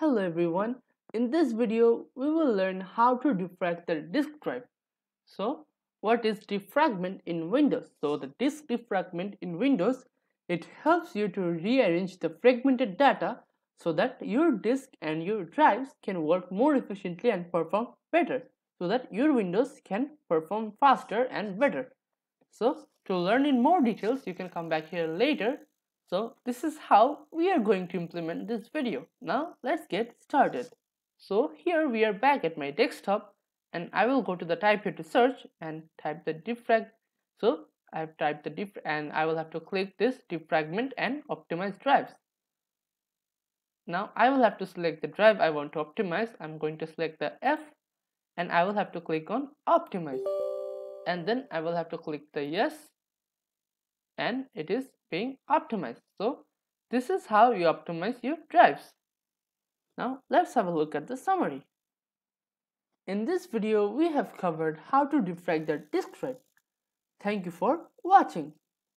Hello everyone, in this video we will learn how to defrag the disk drive. So what is defragment in Windows? So the disk defragment in Windows, it helps you to rearrange the fragmented data so that your disk and your drives can work more efficiently and perform better so that your Windows can perform faster and better. So to learn in more details you can come back here later so this is how we are going to implement this video. Now let's get started. So here we are back at my desktop and I will go to the type here to search and type the defrag. So I have typed the diff and I will have to click this defragment and optimize drives. Now I will have to select the drive I want to optimize. I'm going to select the F and I will have to click on optimize and then I will have to click the yes and it is being optimized. So this is how you optimize your drives. Now let's have a look at the summary. In this video, we have covered how to defrag the disk drive. Thank you for watching.